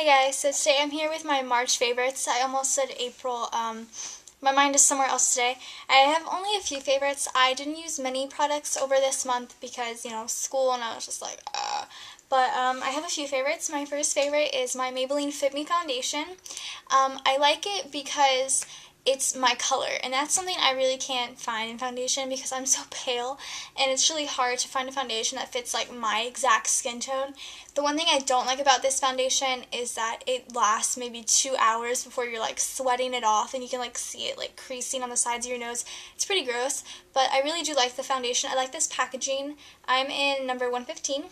Hey guys, so today I'm here with my March favorites. I almost said April. Um, my mind is somewhere else today. I have only a few favorites. I didn't use many products over this month because, you know, school and I was just like, uh. But um, I have a few favorites. My first favorite is my Maybelline Fit Me Foundation. Um, I like it because it's my color and that's something I really can't find in foundation because I'm so pale and it's really hard to find a foundation that fits like my exact skin tone. The one thing I don't like about this foundation is that it lasts maybe two hours before you're like sweating it off and you can like see it like creasing on the sides of your nose. It's pretty gross but I really do like the foundation. I like this packaging. I'm in number 115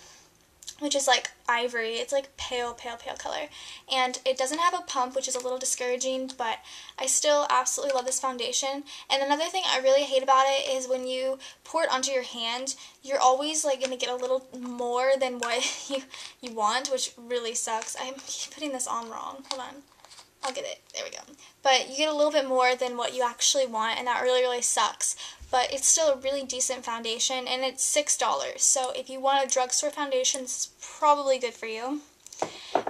which is like ivory. It's like pale, pale, pale color. And it doesn't have a pump, which is a little discouraging, but I still absolutely love this foundation. And another thing I really hate about it is when you pour it onto your hand, you're always like going to get a little more than what you, you want, which really sucks. I'm putting this on wrong. Hold on. I'll get it. There we go. But you get a little bit more than what you actually want, and that really, really sucks but it's still a really decent foundation and it's $6. So if you want a drugstore foundation, it's probably good for you.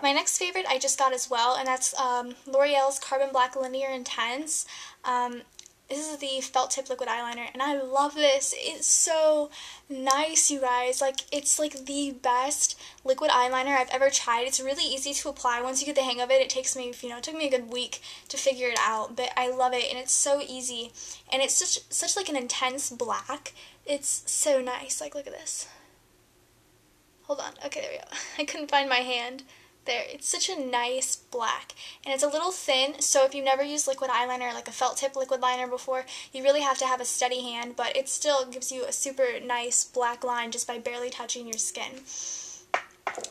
My next favorite I just got as well, and that's um, L'Oreal's Carbon Black Linear Intense. Um, this is the felt tip liquid eyeliner, and I love this. It's so nice, you guys. Like, it's like the best liquid eyeliner I've ever tried. It's really easy to apply. Once you get the hang of it, it takes me, you know, it took me a good week to figure it out, but I love it, and it's so easy. And it's such, such like an intense black. It's so nice. Like, look at this. Hold on. Okay, there we go. I couldn't find my hand there. It's such a nice black. And it's a little thin, so if you've never used liquid eyeliner, like a felt tip liquid liner before, you really have to have a steady hand, but it still gives you a super nice black line just by barely touching your skin.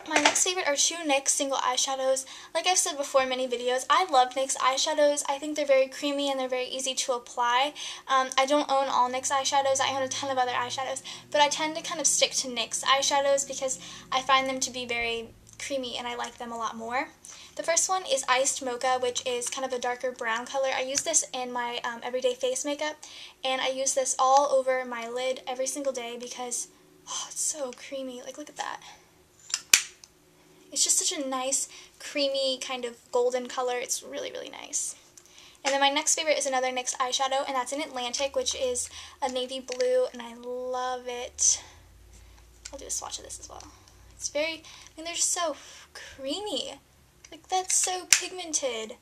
My next favorite are two NYX single eyeshadows. Like I've said before in many videos, I love NYX eyeshadows. I think they're very creamy and they're very easy to apply. Um, I don't own all NYX eyeshadows. I own a ton of other eyeshadows. But I tend to kind of stick to NYX eyeshadows because I find them to be very creamy and I like them a lot more. The first one is Iced Mocha, which is kind of a darker brown color. I use this in my um, everyday face makeup, and I use this all over my lid every single day because oh, it's so creamy. Like, look at that. It's just such a nice, creamy, kind of golden color. It's really, really nice. And then my next favorite is another NYX eyeshadow, and that's in Atlantic, which is a navy blue, and I love it. I'll do a swatch of this as well. It's very, I mean, they're so creamy. Like, that's so pigmented.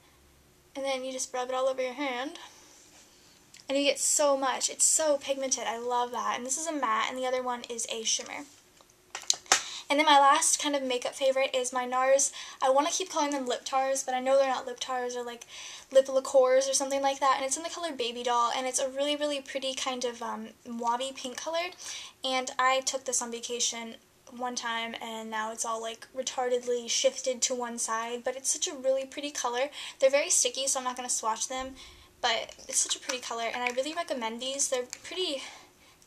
And then you just rub it all over your hand. And you get so much. It's so pigmented. I love that. And this is a matte, and the other one is a shimmer. And then my last kind of makeup favorite is my NARS. I want to keep calling them lip tars, but I know they're not lip tars or like lip lacquers or something like that. And it's in the color Baby Doll, and it's a really, really pretty kind of um, mauve pink color. And I took this on vacation one time and now it's all like retardedly shifted to one side but it's such a really pretty color. They're very sticky so I'm not going to swatch them but it's such a pretty color and I really recommend these. They're pretty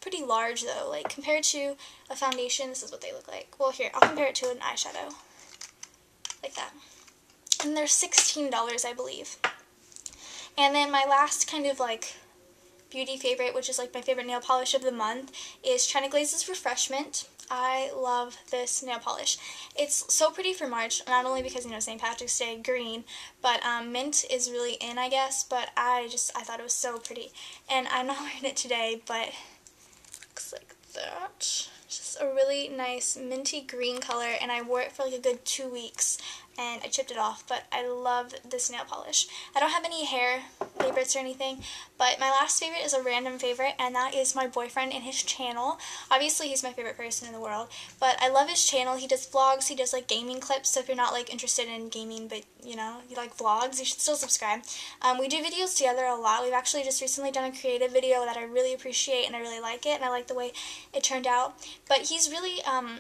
pretty large though. Like compared to a foundation this is what they look like. Well here I'll compare it to an eyeshadow. Like that. And they're $16 I believe. And then my last kind of like beauty favorite which is like my favorite nail polish of the month is China Glaze's Re-Fresh Mint I love this nail polish. It's so pretty for March, not only because, you know, St. Patrick's Day, green, but um, mint is really in, I guess, but I just, I thought it was so pretty. And I'm not wearing it today, but looks like that. Just a really nice minty green color, and I wore it for like a good two weeks, and I chipped it off, but I love this nail polish. I don't have any hair favorites or anything, but my last favorite is a random favorite, and that is my boyfriend and his channel. Obviously, he's my favorite person in the world, but I love his channel. He does vlogs, he does like gaming clips, so if you're not like interested in gaming, but you know, you like vlogs, you should still subscribe. Um, we do videos together a lot. We've actually just recently done a creative video that I really appreciate, and I really like it, and I like the way it turned out. But he's really, um,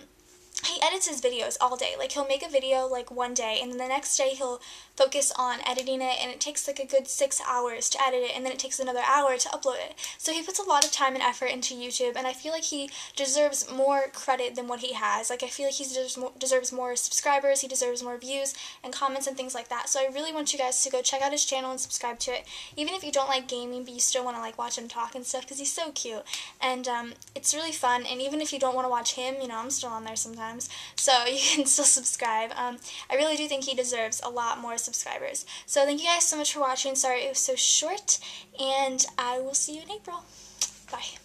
he edits his videos all day. Like he'll make a video like one day and then the next day he'll focus on editing it and it takes like a good six hours to edit it and then it takes another hour to upload it. So he puts a lot of time and effort into YouTube and I feel like he deserves more credit than what he has. Like I feel like he deserves more, deserves more subscribers, he deserves more views and comments and things like that. So I really want you guys to go check out his channel and subscribe to it. Even if you don't like gaming but you still want to like watch him talk and stuff because he's so cute. And um, it's really fun and even if you don't want to watch him, you know, I'm still on there sometimes so you can still subscribe. Um, I really do think he deserves a lot more subscribers. So thank you guys so much for watching. Sorry it was so short, and I will see you in April. Bye.